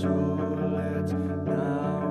your let now.